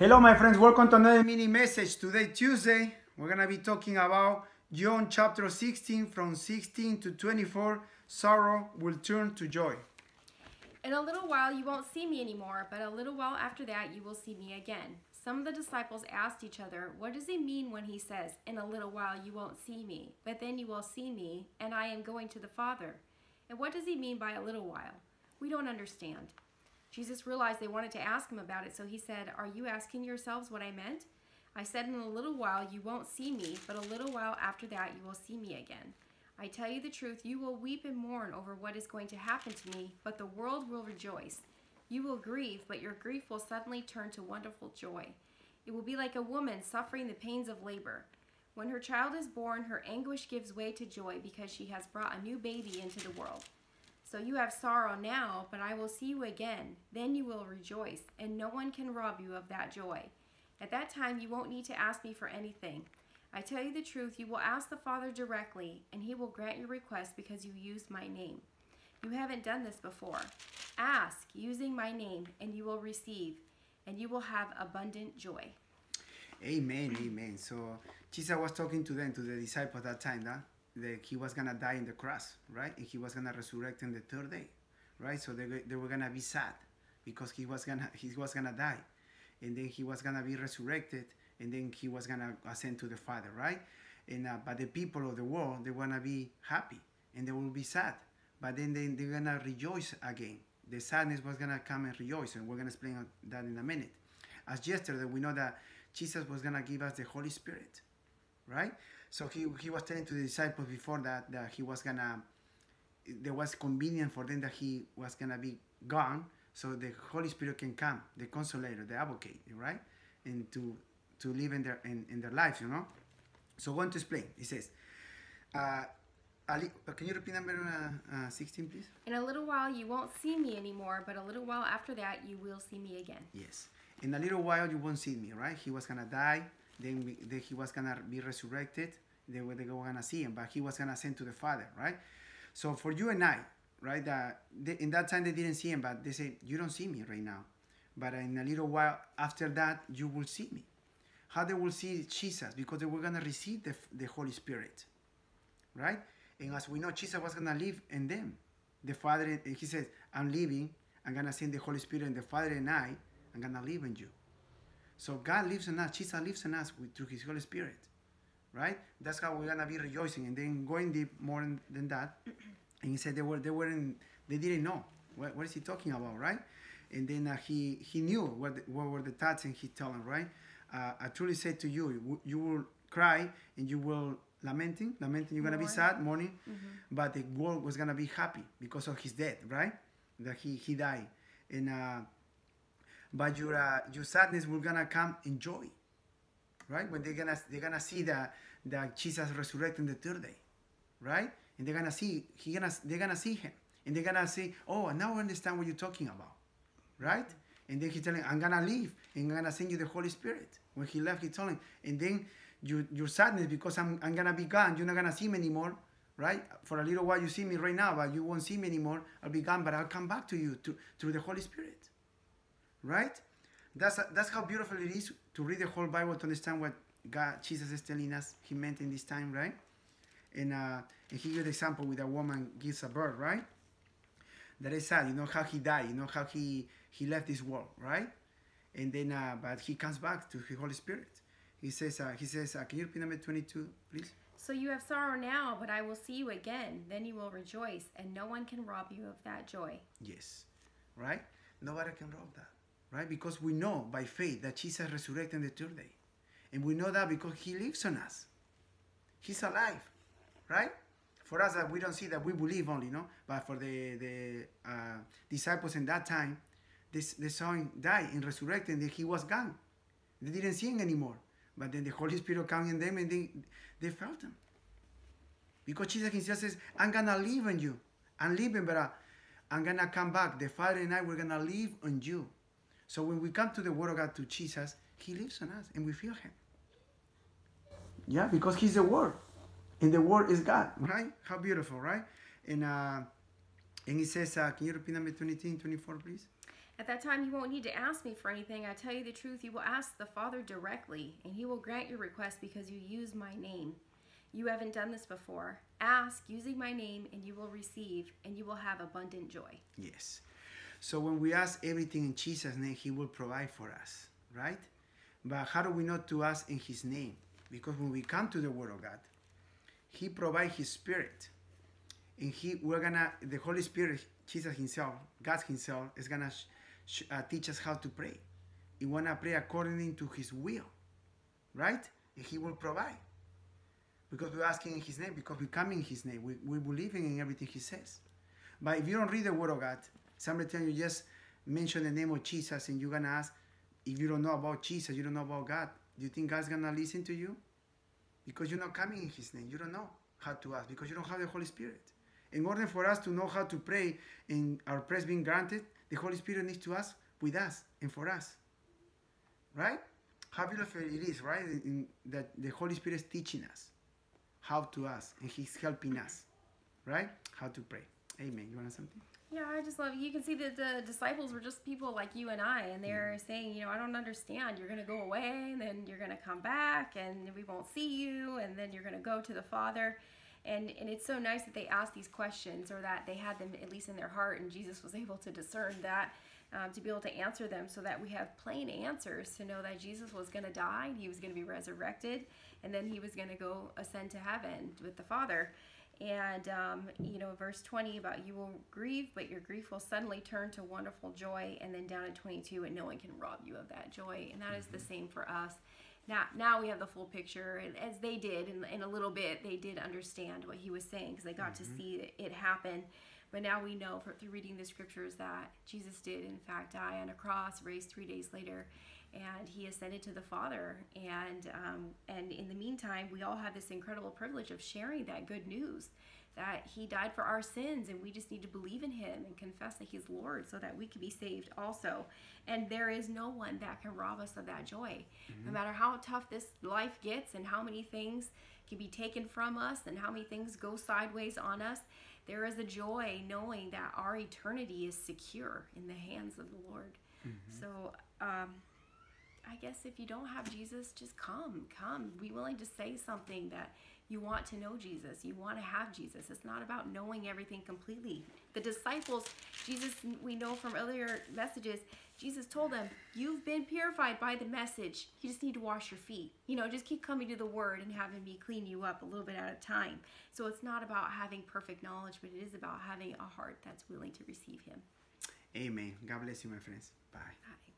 Hello, my friends. Welcome to another mini message. Today, Tuesday, we're going to be talking about John chapter 16, from 16 to 24. Sorrow will turn to joy. In a little while you won't see me anymore, but a little while after that you will see me again. Some of the disciples asked each other, What does he mean when he says, In a little while you won't see me, but then you will see me, and I am going to the Father? And what does he mean by a little while? We don't understand. Jesus realized they wanted to ask him about it, so he said, Are you asking yourselves what I meant? I said, In a little while you won't see me, but a little while after that you will see me again. I tell you the truth, you will weep and mourn over what is going to happen to me, but the world will rejoice. You will grieve, but your grief will suddenly turn to wonderful joy. It will be like a woman suffering the pains of labor. When her child is born, her anguish gives way to joy because she has brought a new baby into the world. So you have sorrow now, but I will see you again. Then you will rejoice, and no one can rob you of that joy. At that time, you won't need to ask me for anything. I tell you the truth, you will ask the Father directly, and he will grant your request because you used my name. You haven't done this before. Ask, using my name, and you will receive, and you will have abundant joy. Amen, amen. So Jesus was talking to them, to the disciples at that time, that, that he was gonna die in the cross, right? And he was gonna resurrect in the third day, right? So they, they were gonna be sad because he was gonna he was gonna die, and then he was gonna be resurrected, and then he was gonna ascend to the Father, right? And uh, but the people of the world they wanna be happy and they will be sad, but then they, they're gonna rejoice again. The sadness was gonna come and rejoice, and we're gonna explain that in a minute. As yesterday, we know that Jesus was gonna give us the Holy Spirit, right? So he, he was telling to the disciples before that that he was gonna there was convenient for them that he was gonna be gone, so the Holy Spirit can come, the consolator, the advocate, right? And to to live in their in, in their lives, you know. So going to explain, he says, uh, Ali, can you repeat number uh, uh, 16, please? In a little while you won't see me anymore, but a little while after that you will see me again. Yes. In a little while you won't see me, right? He was gonna die, then, we, then he was gonna be resurrected. They were, they were gonna see him, but he was gonna send to the Father, right? So for you and I, right? That they, in that time they didn't see him, but they say you don't see me right now, but in a little while after that you will see me. How they will see Jesus because they were gonna receive the, the Holy Spirit, right? And as we know, Jesus was gonna live in them. The Father, he says, "I'm leaving. I'm gonna send the Holy Spirit, and the Father and I, I'm gonna live in you." So God lives in us. Jesus lives in us with, through His Holy Spirit, right? That's how we're gonna be rejoicing. And then going deep more than that, and He said they were they weren't they didn't know what, what is He talking about, right? And then uh, He He knew what the, what were the thoughts, and He told them, right? Uh, I truly say to you, you will cry and you will lamenting, lamenting. You're gonna be sad, mourning, but the world was gonna be happy because of His death, right? That He He died, and. Uh, but your uh, your sadness will gonna come in joy right? When they're gonna they're gonna see that that jesus resurrected the third day right? And they're gonna see he gonna they're gonna see him. And they're gonna say oh now i understand what you're talking about right? And then he's telling i'm gonna leave and i'm gonna send you the holy spirit. When he left he told him and then your, your sadness because I'm, I'm gonna be gone you're not gonna see me anymore right? For a little while you see me right now but you won't see me anymore i'll be gone but i'll come back to you to, through the holy spirit right? That's that's how beautiful it is to read the whole Bible to understand what God Jesus is telling us He meant in this time, right? And uh, and he gives the example with a woman gives a birth, right? That is sad. You know how he died. You know how he he left this world, right? And then, uh, but he comes back to the Holy Spirit. He says, uh, he says, uh, can you repeat number twenty-two, please? So you have sorrow now, but I will see you again. Then you will rejoice, and no one can rob you of that joy. Yes, right? Nobody can rob that, right? Because we know by faith that Jesus resurrected on the third day. And we know that because he lives on us. He's alive, right? For us, that we don't see that we believe only, no? But for the, the uh, disciples in that time, this, they saw him die and resurrected and he was gone. They didn't see him anymore. But then the Holy Spirit came in them and they, they felt him. Because Jesus himself says, I'm going to live in you. I'm living, but uh, I'm going to come back. The Father and I, we're going to live on you. So when we come to the Word of God, to Jesus, He lives on us and we feel Him. Yeah, because He's the Word. And the Word is God, right? How beautiful, right? And uh, and He says, uh, can you repeat number 23 and 24, please? At that time, you won't need to ask me for anything. I tell you the truth, you will ask the Father directly, and he will grant your request because you use my name. You haven't done this before. Ask using my name, and you will receive, and you will have abundant joy. Yes. So when we ask everything in Jesus' name, He will provide for us, right? But how do we know to ask in His name? Because when we come to the Word of God, He provides His Spirit, and He we're gonna the Holy Spirit, Jesus Himself, God Himself, is gonna uh, teach us how to pray. We wanna pray according to His will, right? And He will provide. Because we're asking in His name, because we come in His name, we, we believe in everything He says. But if you don't read the Word of God, somebody tell you just mention the name of Jesus and you're gonna ask, if you don't know about Jesus, you don't know about God, do you think God's gonna listen to you? Because you're not coming in His name, you don't know how to ask because you don't have the Holy Spirit. In order for us to know how to pray and our prayers being granted, the Holy Spirit needs to ask with us and for us. Right? How beautiful it is, right? In that the Holy Spirit is teaching us how to ask and He's helping us, right? How to pray. Amen. You want something? Yeah, I just love you can see that the disciples were just people like you and I, and they're saying, you know, I don't understand. You're going to go away, and then you're going to come back, and we won't see you, and then you're going to go to the Father. And, and it's so nice that they asked these questions or that they had them at least in their heart, and Jesus was able to discern that um, to be able to answer them so that we have plain answers to know that Jesus was going to die, and he was going to be resurrected, and then he was going to go ascend to heaven with the Father. And, um, you know, verse 20 about you will grieve, but your grief will suddenly turn to wonderful joy. And then down in 22, and no one can rob you of that joy. And that is the same for us. Now, now we have the full picture. And as they did in, in a little bit, they did understand what he was saying because they got to see it happen. But now we know for, through reading the scriptures that Jesus did, in fact, die on a cross, raised three days later and he ascended to the Father. And um, and in the meantime, we all have this incredible privilege of sharing that good news that he died for our sins, and we just need to believe in him and confess that he's Lord, so that we can be saved also. And there is no one that can rob us of that joy, no matter how tough this life gets and how many things can be taken from us and how many things go sideways on us. There is a joy knowing that our eternity is secure in the hands of the Lord. So, um, I guess if you don't have Jesus, just come, come. Be willing to say something that you want to know Jesus. You want to have Jesus. It's not about knowing everything completely. The disciples, Jesus, we know from earlier messages, Jesus told them, You've been purified by the message. You just need to wash your feet. You know, just keep coming to the word and having me clean you up a little bit at a time. So it's not about having perfect knowledge, but it is about having a heart that's willing to receive Him. Amen. God bless you, my friends. Bye. Bye.